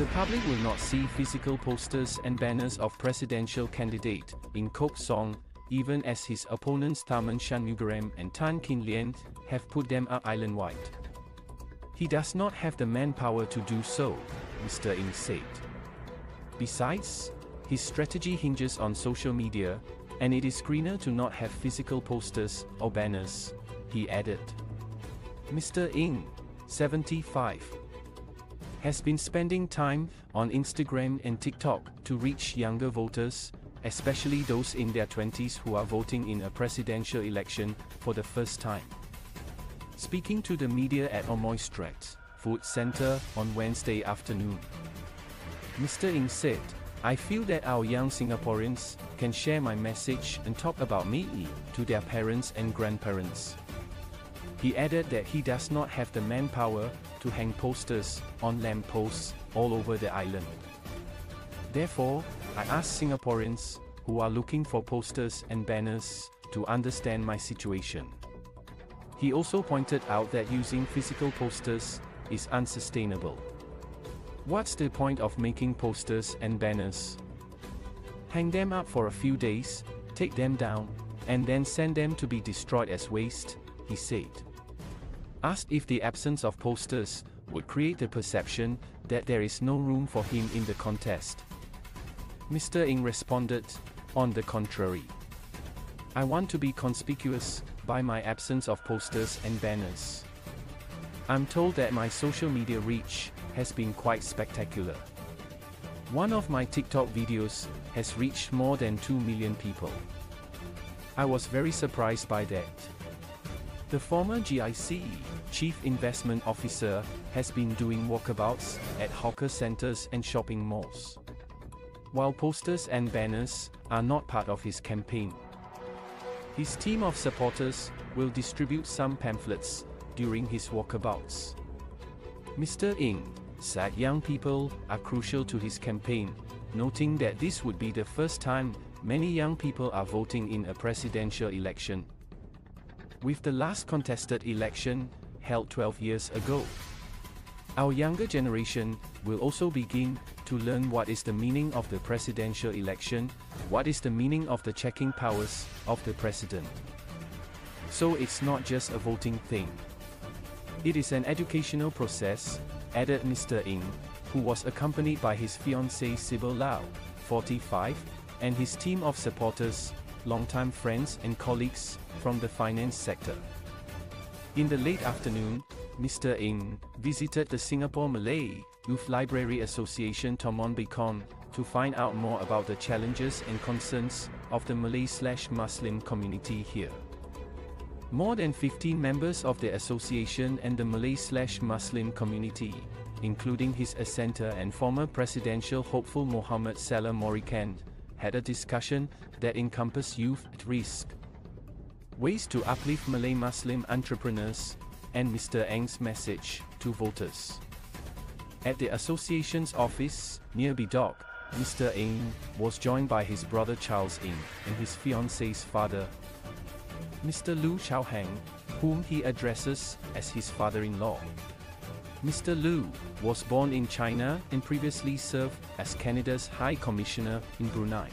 The public will not see physical posters and banners of presidential candidate Ng Kok Song, even as his opponents Tharman Shanmugaratnam and Tan Kin Lian have put them up island-wide. He does not have the manpower to do so, Mr. Ng said. Besides, his strategy hinges on social media, and it is greener to not have physical posters or banners, he added. Mr. Ng, 75, has been spending time on Instagram and TikTok to reach younger voters, especially those in their 20s who are voting in a presidential election for the first time. Speaking to the media at Amoy Street Food Center on Wednesday afternoon, Mr. Ng said, I feel that our young Singaporeans can share my message and talk about me to their parents and grandparents. He added that he does not have the manpower to hang posters on lampposts all over the island. Therefore, I ask Singaporeans who are looking for posters and banners to understand my situation. He also pointed out that using physical posters is unsustainable. What's the point of making posters and banners? Hang them up for a few days, take them down, and then send them to be destroyed as waste, he said. Asked if the absence of posters would create the perception that there is no room for him in the contest. Mr. Ng responded, on the contrary. I want to be conspicuous by my absence of posters and banners. I'm told that my social media reach has been quite spectacular. One of my TikTok videos has reached more than 2 million people. I was very surprised by that. The former GIC Chief Investment Officer has been doing walkabouts at hawker centers and shopping malls. While posters and banners are not part of his campaign, his team of supporters will distribute some pamphlets during his walkabouts. Mr. Ng said young people are crucial to his campaign, noting that this would be the first time many young people are voting in a presidential election. With the last contested election held 12 years ago, our younger generation will also begin to learn what is the meaning of the presidential election, what is the meaning of the checking powers of the president. So it's not just a voting thing. It is an educational process, added Mr. Ng, who was accompanied by his fiancée Sybil Lau, 45, and his team of supporters, longtime friends and colleagues from the finance sector. In the late afternoon, Mr. Ng visited the Singapore Malay Youth Library Association Taman Bacaan to find out more about the challenges and concerns of the Malay slash Muslim community here. More than 15 members of the association and the Malay slash Muslim community, including his assentor and former presidential hopeful Mohamed Salleh Marican, had a discussion that encompassed youth at risk, ways to uplift Malay Muslim entrepreneurs, and Mr. Ng's message to voters. At the association's office, near Bedok, Mr. Ng was joined by his brother Charles Ng and his fiancee's father, Mr. Lu Hang, whom he addresses as his father-in-law. Mr. Lu was born in China and previously served as Canada's High Commissioner in Brunei.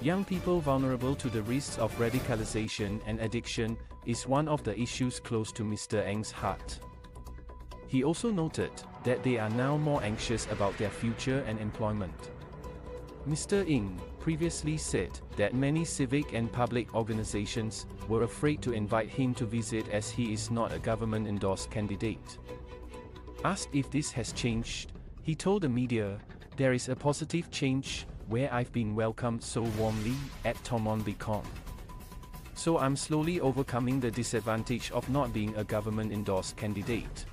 Young people vulnerable to the risks of radicalization and addiction is one of the issues close to Mr. Ng's heart. He also noted that they are now more anxious about their future and employment. Mr. Ng previously said that many civic and public organizations were afraid to invite him to visit as he is not a government endorsed candidate. Asked if this has changed, he told the media, There is a positive change where I've been welcomed so warmly at Taman Bacaan. So I'm slowly overcoming the disadvantage of not being a government endorsed candidate.